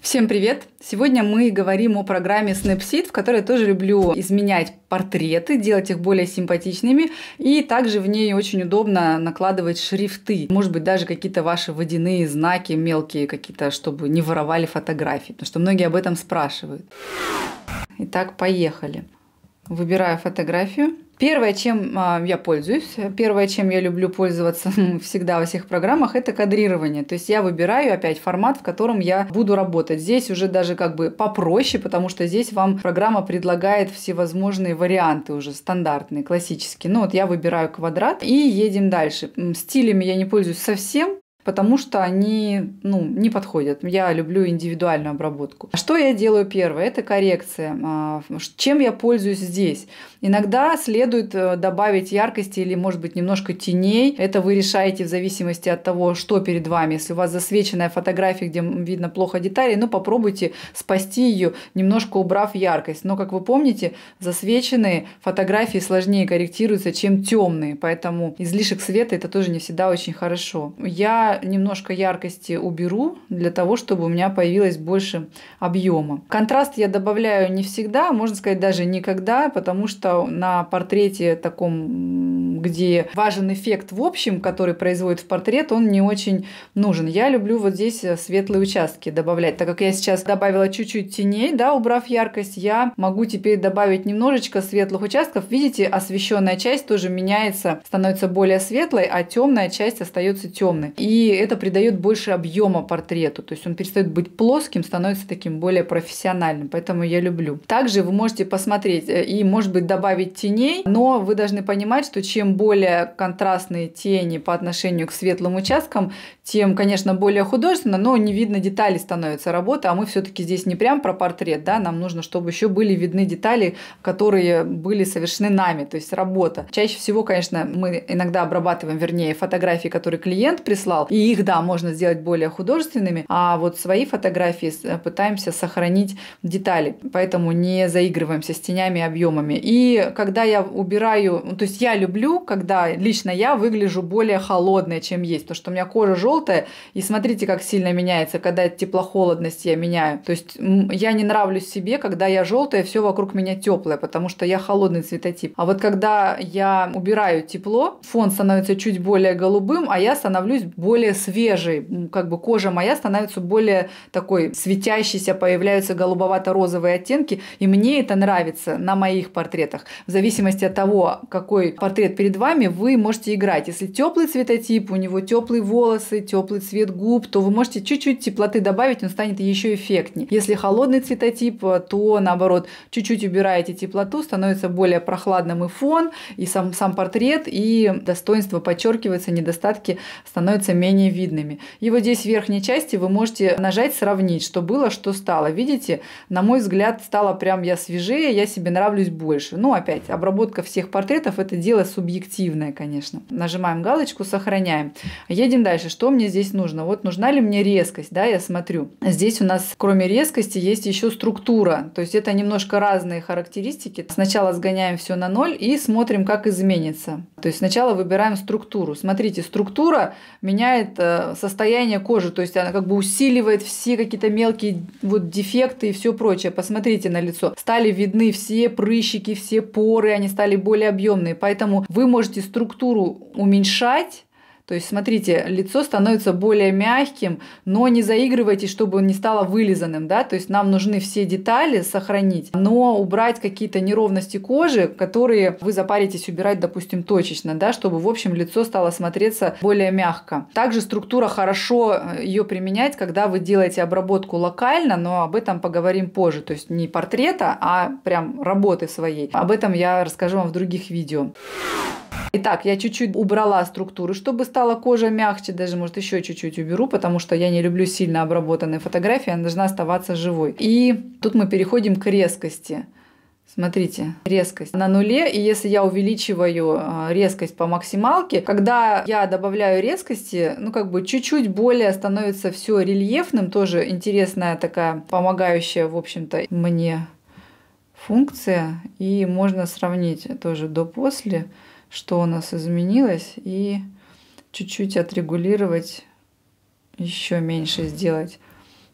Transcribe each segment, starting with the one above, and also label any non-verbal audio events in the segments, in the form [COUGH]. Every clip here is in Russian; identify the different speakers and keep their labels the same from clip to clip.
Speaker 1: Всем привет! Сегодня мы говорим о программе Snapseed, в которой я тоже люблю изменять портреты, делать их более симпатичными. И также в ней очень удобно накладывать шрифты. Может быть, даже какие-то ваши водяные знаки мелкие какие-то, чтобы не воровали фотографии. Потому что многие об этом спрашивают. Итак, поехали. Выбираю фотографию. Первое, чем а, я пользуюсь, первое, чем я люблю пользоваться [LAUGHS] всегда во всех программах, это кадрирование. То есть я выбираю опять формат, в котором я буду работать. Здесь уже даже как бы попроще, потому что здесь вам программа предлагает всевозможные варианты уже стандартные, классические. Ну вот я выбираю квадрат и едем дальше. Стилями я не пользуюсь совсем, потому что они ну, не подходят. Я люблю индивидуальную обработку. Что я делаю первое? Это коррекция. А, чем я пользуюсь здесь? Иногда следует э, добавить яркости или, может быть, немножко теней. Это вы решаете в зависимости от того, что перед вами. Если у вас засвеченная фотография, где видно плохо детали, ну попробуйте спасти ее, немножко убрав яркость. Но, как вы помните, засвеченные фотографии сложнее корректируются, чем темные. Поэтому излишек света это тоже не всегда очень хорошо. Я немножко яркости уберу для того, чтобы у меня появилось больше объема. Контраст я добавляю не всегда, можно сказать даже никогда, потому что на портрете таком, где важен эффект в общем, который производит в портрет, он не очень нужен. Я люблю вот здесь светлые участки добавлять. Так как я сейчас добавила чуть-чуть теней, да, убрав яркость, я могу теперь добавить немножечко светлых участков. Видите, освещенная часть тоже меняется, становится более светлой, а темная часть остается темной. И это придает больше объема портрету. То есть он перестает быть плоским, становится таким более профессиональным. Поэтому я люблю. Также вы можете посмотреть э, и, может быть, добавить теней, но вы должны понимать, что чем более контрастные тени по отношению к светлым участкам, тем, конечно, более художественно, но не видно детали становится работа, а мы все-таки здесь не прям про портрет, да, нам нужно, чтобы еще были видны детали, которые были совершены нами, то есть работа. Чаще всего, конечно, мы иногда обрабатываем, вернее, фотографии, которые клиент прислал, и их, да, можно сделать более художественными, а вот свои фотографии пытаемся сохранить детали, поэтому не заигрываемся с тенями и объемами. И когда я убираю, ну, то есть я люблю, когда лично я выгляжу более холодной, чем есть, потому что у меня кожа желтая, и смотрите, как сильно меняется, когда тепло-холодность я меняю. То есть я не нравлюсь себе, когда я желтая, все вокруг меня теплое, потому что я холодный цветотип. А вот когда я убираю тепло, фон становится чуть более голубым, а я становлюсь более свежей, как бы кожа моя становится более такой светящейся, появляются голубовато-розовые оттенки, и мне это нравится на моих портретах. В зависимости от того, какой портрет перед вами, вы можете играть. Если теплый цветотип, у него теплые волосы, теплый цвет губ, то вы можете чуть-чуть теплоты добавить, он станет еще эффектнее. Если холодный цветотип, то наоборот, чуть-чуть убираете теплоту, становится более прохладным и фон, и сам, сам портрет, и достоинство подчеркивается, недостатки становятся менее видными. И вот здесь в верхней части вы можете нажать «Сравнить», что было, что стало. Видите, на мой взгляд, стало прям я свежее, я себе нравлюсь больше. Ну, опять, обработка всех портретов – это дело субъективное, конечно. Нажимаем галочку, сохраняем. Едем дальше. Что мне здесь нужно? Вот нужна ли мне резкость? Да, я смотрю. Здесь у нас, кроме резкости, есть еще структура. То есть это немножко разные характеристики. Сначала сгоняем все на ноль и смотрим, как изменится. То есть сначала выбираем структуру. Смотрите, структура меняет э, состояние кожи, то есть она как бы усиливает все какие-то мелкие вот дефекты и все прочее. Посмотрите на лицо. Стали видны все прыщики, все поры, они стали более объемные. Поэтому вы можете структуру уменьшать, то есть, смотрите, лицо становится более мягким, но не заигрывайте, чтобы не стало вылизанным, да, то есть нам нужны все детали сохранить, но убрать какие-то неровности кожи, которые вы запаритесь убирать, допустим, точечно, да, чтобы, в общем, лицо стало смотреться более мягко. Также структура хорошо э, ее применять, когда вы делаете обработку локально, но об этом поговорим позже, то есть не портрета, а прям работы своей. Об этом я расскажу вам в других видео. Итак, я чуть-чуть убрала структуру, чтобы стала кожа мягче, даже может еще чуть-чуть уберу, потому что я не люблю сильно обработанные фотографии, она должна оставаться живой. И тут мы переходим к резкости. Смотрите, резкость на нуле, и если я увеличиваю а, резкость по максималке, когда я добавляю резкости, ну как бы чуть-чуть более становится все рельефным, тоже интересная такая помогающая, в общем-то, мне функция, и можно сравнить тоже до-после что у нас изменилось, и чуть-чуть отрегулировать, еще меньше сделать.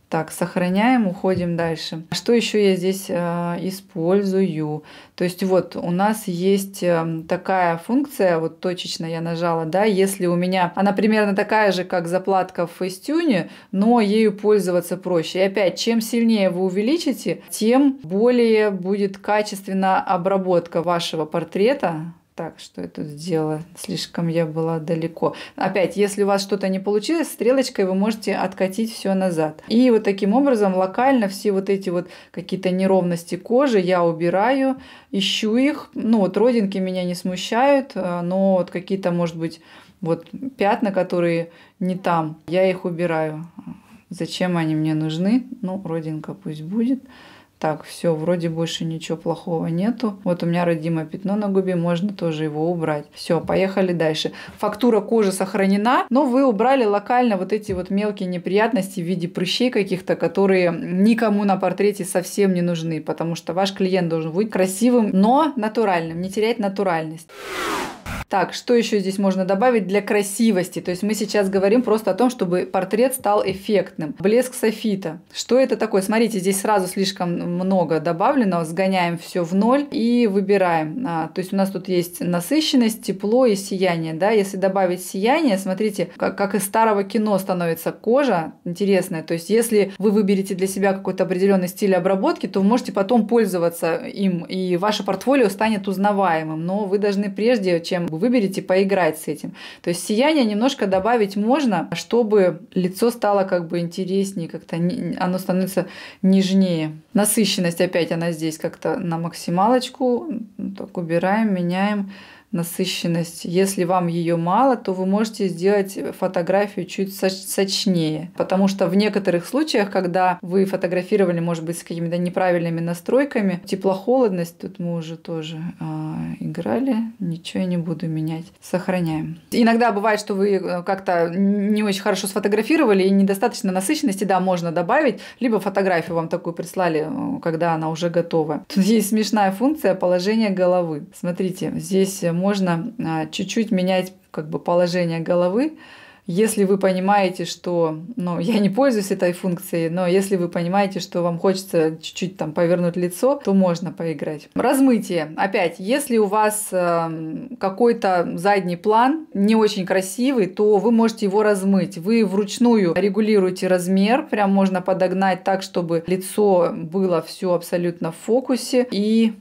Speaker 1: Так, сохраняем, уходим дальше. Что еще я здесь э, использую? То есть вот у нас есть э, такая функция, вот точечно я нажала, да, если у меня она примерно такая же, как заплатка в Facetune, но ею пользоваться проще. И опять, чем сильнее вы увеличите, тем более будет качественно обработка вашего портрета, так, что я тут сделала? Слишком я была далеко. Опять, если у вас что-то не получилось, стрелочкой вы можете откатить все назад. И вот таким образом локально все вот эти вот какие-то неровности кожи я убираю, ищу их. Ну вот родинки меня не смущают, э, но вот какие-то, может быть, вот пятна, которые не там, я их убираю. Зачем они мне нужны? Ну, родинка пусть будет. Так, все, вроде больше ничего плохого нету. Вот у меня родимое пятно на губе, можно тоже его убрать. Все, поехали дальше. Фактура кожи сохранена, но вы убрали локально вот эти вот мелкие неприятности в виде прыщей каких-то, которые никому на портрете совсем не нужны, потому что ваш клиент должен быть красивым, но натуральным, не терять натуральность. Так, что еще здесь можно добавить для красивости? То есть мы сейчас говорим просто о том, чтобы портрет стал эффектным. Блеск софита. Что это такое? Смотрите, здесь сразу слишком много добавлено. Сгоняем все в ноль и выбираем. А, то есть у нас тут есть насыщенность, тепло и сияние. Да? Если добавить сияние, смотрите, как, как из старого кино становится кожа интересная. То есть если вы выберете для себя какой-то определенный стиль обработки, то вы можете потом пользоваться им, и ваше портфолио станет узнаваемым. Но вы должны прежде, чем выберете поиграть с этим. То есть сияние немножко добавить можно, чтобы лицо стало как бы интереснее, как-то оно становится нежнее. Насыщенность опять она здесь как-то на максималочку. Так убираем, меняем насыщенность. Если вам ее мало, то вы можете сделать фотографию чуть сочнее. Потому что в некоторых случаях, когда вы фотографировали, может быть, с какими-то неправильными настройками, теплохолодность, тут мы уже тоже э, играли, ничего я не буду менять. Сохраняем. Иногда бывает, что вы э, как-то не очень хорошо сфотографировали и недостаточно насыщенности, да, можно добавить, либо фотографию вам такую прислали, э, когда она уже готова. Тут есть смешная функция положения головы. Смотрите, здесь можно а, чуть-чуть менять как бы положение головы, если вы понимаете, что, ну, я не пользуюсь этой функцией, но если вы понимаете, что вам хочется чуть-чуть там повернуть лицо, то можно поиграть. Размытие. Опять, если у вас э, какой-то задний план не очень красивый, то вы можете его размыть. Вы вручную регулируете размер, прям можно подогнать так, чтобы лицо было все абсолютно в фокусе и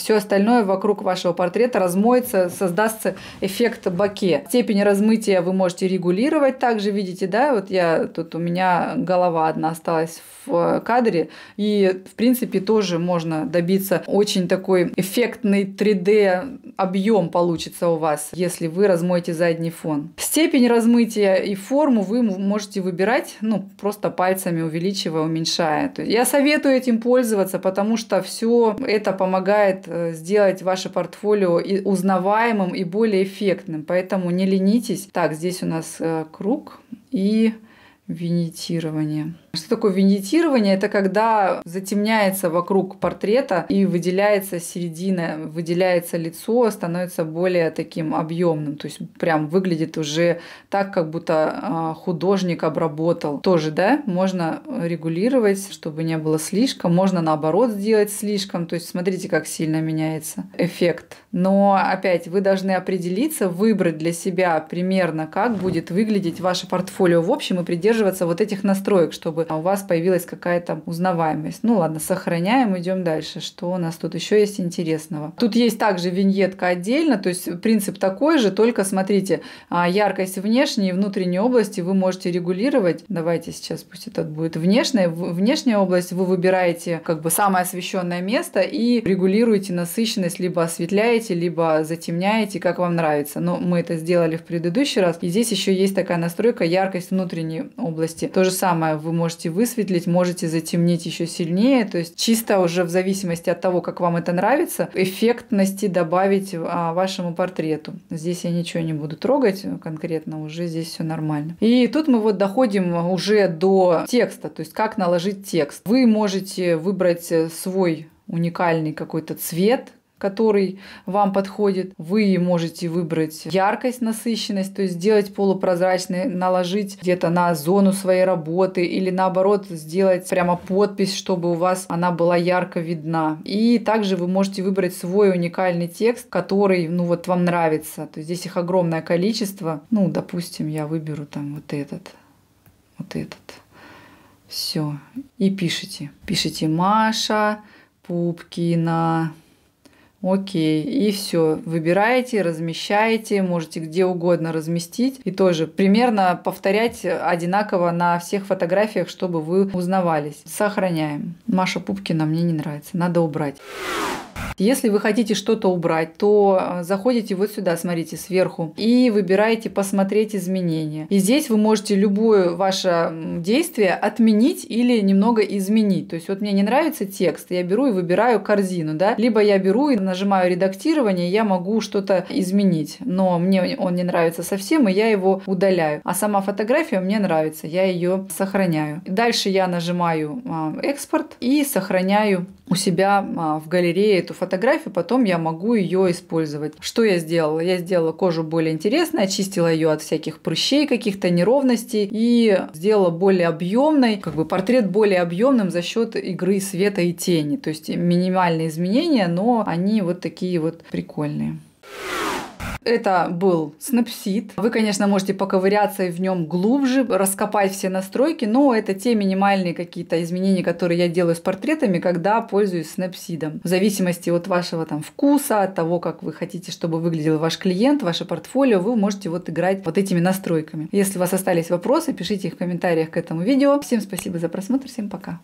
Speaker 1: все остальное вокруг вашего портрета размоется, создастся эффект баке. Степень размытия вы можете регулировать также, видите, да, вот я тут у меня голова одна осталась в кадре, и в принципе тоже можно добиться очень такой эффектный 3D объем получится у вас, если вы размоете задний фон. Степень размытия и форму вы можете выбирать, ну, просто пальцами увеличивая, уменьшая. То есть я советую этим пользоваться, потому что все это помогает э, сделать ваше портфолио и узнаваемым и более эффектным. Поэтому не ленитесь. Так, здесь у нас э, круг и винитирование. Что такое виньетирование? Это когда затемняется вокруг портрета и выделяется середина, выделяется лицо, становится более таким объемным. То есть прям выглядит уже так, как будто а, художник обработал. Тоже, да, можно регулировать, чтобы не было слишком. Можно наоборот сделать слишком. То есть смотрите, как сильно меняется эффект. Но опять вы должны определиться, выбрать для себя примерно, как будет выглядеть ваше портфолио в общем и придерживаться вот этих настроек, чтобы чтобы у вас появилась какая-то узнаваемость. Ну ладно, сохраняем, идем дальше. Что у нас тут еще есть интересного? Тут есть также виньетка отдельно, то есть принцип такой же, только смотрите, а, яркость внешней и внутренней области вы можете регулировать. Давайте сейчас пусть этот будет внешняя. Внешняя область вы выбираете как бы самое освещенное место и регулируете насыщенность, либо осветляете, либо затемняете, как вам нравится. Но мы это сделали в предыдущий раз. И здесь еще есть такая настройка яркость внутренней области. То же самое вы можете можете высветлить, можете затемнить еще сильнее. То есть чисто уже в зависимости от того, как вам это нравится, эффектности добавить а, вашему портрету. Здесь я ничего не буду трогать конкретно, уже здесь все нормально. И тут мы вот доходим уже до текста, то есть как наложить текст. Вы можете выбрать свой уникальный какой-то цвет, который вам подходит. Вы можете выбрать яркость, насыщенность, то есть сделать полупрозрачный, наложить где-то на зону своей работы или наоборот сделать прямо подпись, чтобы у вас она была ярко видна. И также вы можете выбрать свой уникальный текст, который, ну вот вам нравится. То есть здесь их огромное количество. Ну, допустим, я выберу там вот этот, вот этот. Все. И пишите. Пишите Маша Пупкина. Окей, и все. Выбираете, размещаете, можете где угодно разместить. И тоже примерно повторять одинаково на всех фотографиях, чтобы вы узнавались. Сохраняем. Маша Пупкина мне не нравится, надо убрать. Если вы хотите что-то убрать, то э, заходите вот сюда, смотрите, сверху, и выбираете «Посмотреть изменения». И здесь вы можете любое ваше действие отменить или немного изменить. То есть вот мне не нравится текст, я беру и выбираю корзину, да, либо я беру и нажимаю «Редактирование», я могу что-то изменить, но мне он не нравится совсем, и я его удаляю. А сама фотография мне нравится, я ее сохраняю. Дальше я нажимаю а, «Экспорт» и сохраняю у себя а, в галерее эту фотографию фотографию, потом я могу ее использовать. Что я сделала? Я сделала кожу более интересной, очистила ее от всяких прыщей, каких-то неровностей и сделала более объемной, как бы портрет более объемным за счет игры света и тени. То есть минимальные изменения, но они вот такие вот прикольные. Это был Snapseed. Вы, конечно, можете поковыряться в нем глубже, раскопать все настройки, но это те минимальные какие-то изменения, которые я делаю с портретами, когда пользуюсь Snapseed. В зависимости от вашего там вкуса, от того, как вы хотите, чтобы выглядел ваш клиент, ваше портфолио, вы можете вот играть вот этими настройками. Если у вас остались вопросы, пишите их в комментариях к этому видео. Всем спасибо за просмотр, всем пока.